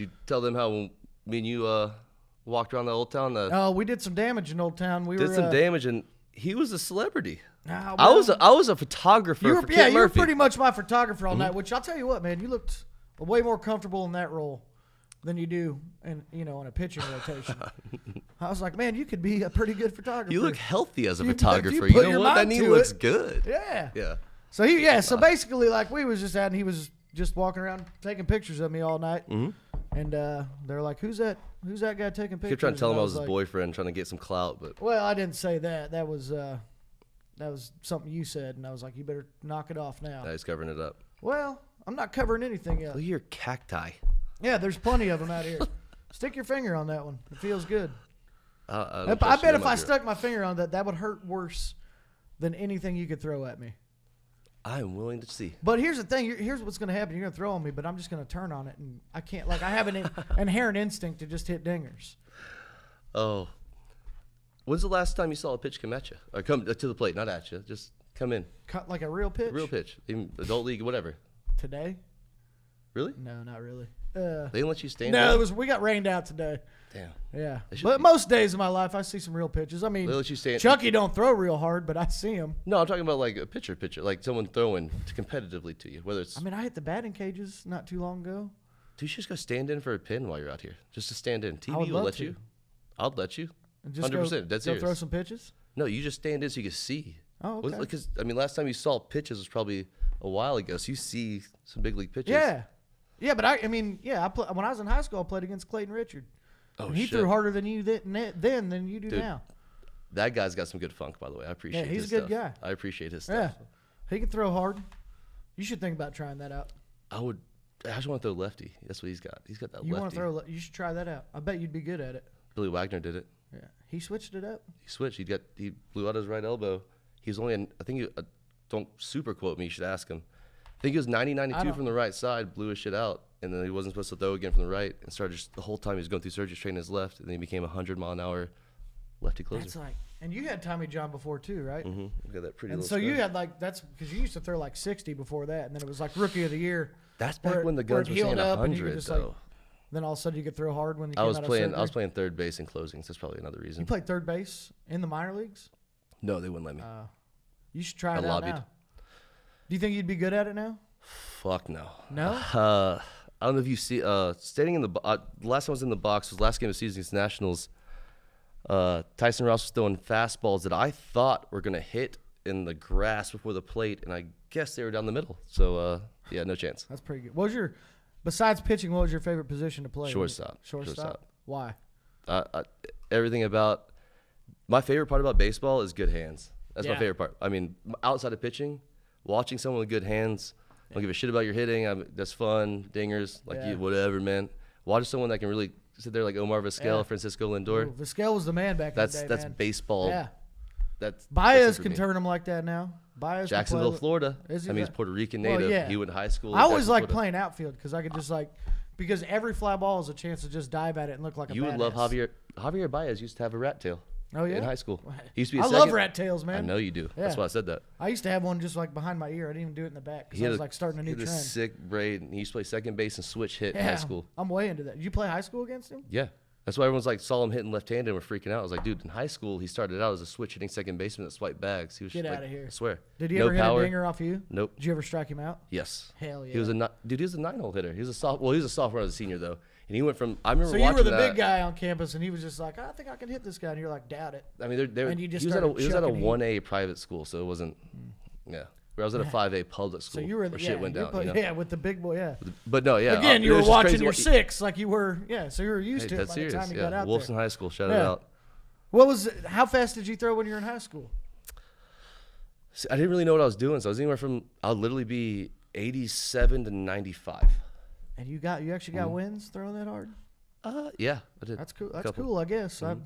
You tell them how me and you uh, walked around the old town, uh, Oh, we did some damage in Old Town. We did were some uh, damage, and he was a celebrity. nah, I was well, a, I was a photographer you were, for yeah, you were. Mm-hmm. pretty much my photographer all night. Which I'll tell you what, man, you looked way more comfortable in that role than you do, in you know, in a pitching rotation. I was like, man, you could be a pretty good photographer. you look healthy as a You- if you photographer. You, know what? That knee looks it. good. yeah. Yeah. So he, yeah. So basically, like we was just out, and he was just walking around taking pictures of me all night. Mm-hmm. And uh, they're like, "Who's that? Who's that guy taking pictures?" kept trying to tell him I was his like, boyfriend, trying to get some clout, but Well, I didn't say that. That was uh, that was something you said, and I was like, "You better knock it off now." he's covering it up. Well, I'm not covering anything yet. Look at your cacti. Yeah, there's plenty of them out here. Stick your finger on that one. It feels good. I, I, I, I bet if I stuck my finger on that, that would hurt worse than anything you could throw at me. Right. I'm willing to see. But here's the thing. Here's what's going to happen. You're going to throw on me, but I'm just going to turn on it, and I can't. Like I have an in, inherent instinct to just hit dingers. Oh, when's the last time you saw a pitch come at you or come to the plate, not at you, just come in, Cut like a real pitch. real pitch, even adult league, whatever. today? Really? No, not really. Uh, They didn't let you stand. no, there? it was. We got rained out today. Damn. Yeah, but be- most days of my life, I see some real pitches. I mean, They let you stand. Chucky don't throw real hard, but I see him. No, I'm talking about like a pitcher, pitcher, like someone throwing competitively to you. Whether it's, I mean, I hit the batting cages not too long ago. do you just go stand in for a pin while you're out here, just to stand in? TV will let to. you. I'll let you. 100%, Go, that's go throw some pitches. No, you just stand in so you can see. Oh, okay. Because I mean, last time you saw pitches was probably a while ago, so you see some big league pitches. Yeah, yeah, but I, I mean, yeah, I play, when I was in high school, I played against Clayton Richard. Oh And he shit. threw harder than you then, then than you do Dude, now. That guy's got some good funk, by the way. I appreciate. Yeah, he's his a good stuff. guy. I appreciate his stuff. Yeah, he can throw hard. You should think about trying that out. I would. I just want to throw lefty. That's what he's got. He's got that You want to throw? You should try that out. I bet you'd be good at it. Billy Wagner did it. Yeah, he switched it up. He switched. He got. He blew out his right elbow. He was only. In, I think. He, uh, don't super quote me. You should ask him. I think he was 90 92 from the right side, blew his shit out, and then he wasn't supposed to throw again from the right, and started just the whole time he was going through surgery, straighten his left, and then he became a 100 mile an hour lefty closer. That's like, and you had Tommy John before too, right? Mm-hmm. At that pretty And so you had like that's because you used to throw like sixty before that, and then it was like rookie of the year. That's back where when the guns were saying up and you 100, just, like. Then all of a sudden you could throw hard when you I was out of playing. I was playing third base in closings. That's probably another reason. You played third base in the minor leagues. no, they wouldn't let me. Uh, you should try I it out lobbied. now. Do you think you'd be good at it now? Fuck no. No? Uh, I don't know if you see. Uh, standing in the bo- uh, last time I was in the box was last game of season against Nationals. Uh, Tyson Ross was throwing fastballs that I thought were gonna hit in the grass before the plate, and I guess they were down the middle. So uh, yeah, no chance. That's pretty good. What was your besides pitching? What was your favorite position to play? Shortstop. Shortstop. Shortstop. Why? Uh, I, everything about my favorite part about baseball is good hands. That's Yeah. my favorite part. I mean, outside of pitching, watching someone with good hands. I don't give a shit about your hitting. I'm, that's fun. Dingers, like Yeah. you, whatever, man. Watch someone that can really sit there like Omar Vizquel, Yeah. Francisco Lindor. Ooh, Vizquel was the man back That's in the day, that's man. baseball. Yeah. That's Baez that's can turn him like that now. Baez Jacksonville, Florida. Is he I mean, he's Puerto Rican Well, native. yeah. He went to high school. I always like playing outfield because I could just like because every fly ball is a chance to just dive at it and look like a You would love. Javier. Javier Baez used to have a rat tail. Oh yeah, In high school, he used to be. a I second, love rat tails, man. I know you do. That's why I said that. I used to have one just like behind my ear. I didn't even do it in the back because I was a- like starting a he new had trend. sick braid. And he used to play second base and switch hit in high school. I'm way into that. Did you play high school against him? Yeah. That's why everyone's like saw him hitting left-handed and were freaking out. I was like, dude, in high school he started out as a switch hitting second baseman that swiped bags. He was Get just, like, outta here. I swear. Did he no ever power. hit a dinger off you? Nope. Did you ever strike him out? Yes. Hell yeah. He was a dude. He was a nine-hole hitter. He was a soft. Well, he was a sophomore as a senior though, and he went from. I remember so you were the that. big guy on campus, and he was just like, I think I can hit this guy, and you're like, doubt it. I mean, they're, they're, And you just he was at a he was at a one A private school, so it wasn't. Yeah. Where I was at a five A public school, So you were where the shit yeah, went down. play- you know? yeah, with the big boy, yeah. But no, yeah. Again, uh, you were watching your six, like you were, yeah. So you were used Hey, to it by serious. the time you yeah. got out Wolfson there. High School. Shout it out. What was? How fast did you throw when you were in high school? See, I didn't really know what I was doing, so I was anywhere from I'll literally be 87 to 95. And you got, you actually got wins throwing that hard. Uh, yeah, I did. That's cool. That's Couple. Cool, I guess. I,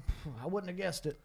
I wouldn't have guessed it.